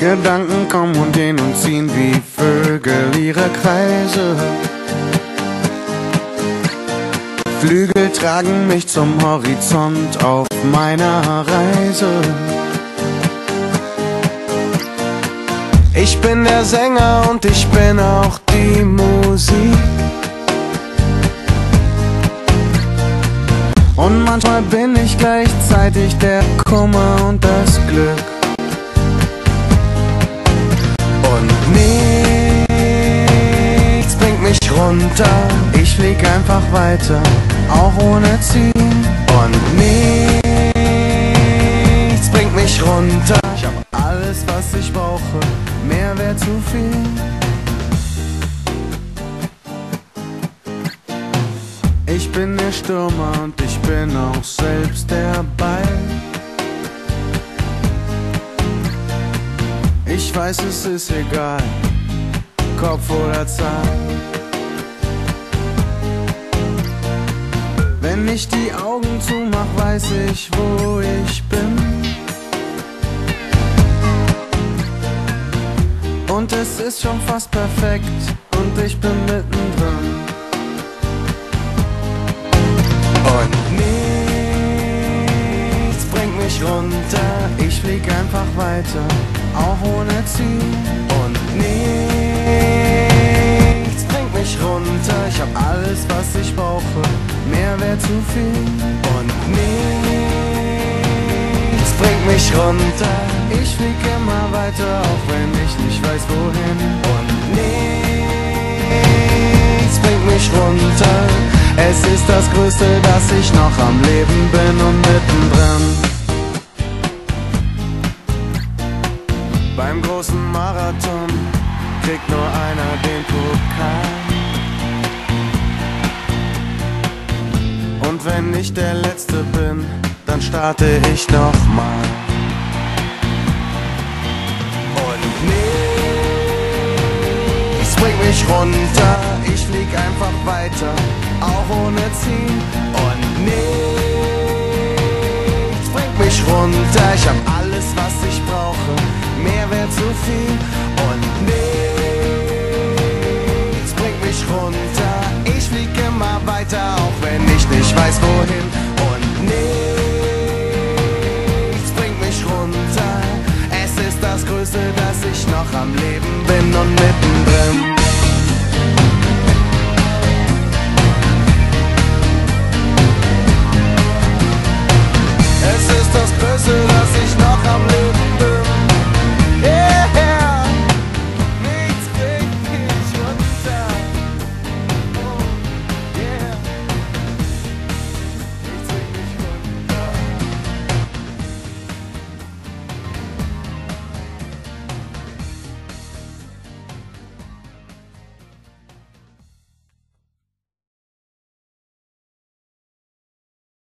Gedanken kommen und gehen und ziehen wie Vögel ihre Kreise. Flügel tragen mich zum Horizont auf meiner Reise. Ich bin der Sänger und ich bin auch die Musik. Und manchmal bin ich gleichzeitig der Kummer und das Glück. Und nichts bringt mich runter. Ich flieg einfach weiter, auch ohne Ziel. Und nichts bringt mich runter. Ich hab alles, was ich brauche. Mehr wäre zu viel. Ich bin der Stürmer und ich bin auch selbst der Ball. Ich weiß, es ist egal, Kopf oder Zahl. Wenn ich die Augen zumach, weiß ich, wo ich bin. Und es ist schon fast perfekt und ich bin mittendrin. Ich flieg einfach weiter, auch ohne Ziel. Und nichts bringt mich runter, ich hab alles, was ich brauche, mehr wäre zu viel. Und nichts bringt mich runter, ich flieg immer weiter, auch wenn ich nicht weiß wohin. Und nichts bringt mich runter. Es ist das Größte, dass ich noch am Leben bin und mittendrin. Kriegt nur einer den Pokal. Und wenn ich der Letzte bin, dann starte ich nochmal. Und nichts bringt mich runter, ich flieg einfach weiter, auch ohne Ziel. Und nichts bringt mich runter, ich hab alles, was ich brauche, mehr wäre zu viel. Weiter, auch wenn ich nicht weiß wohin. Und nichts bringt mich runter, es ist das Größte, dass ich noch am Leben bin und mittendrin.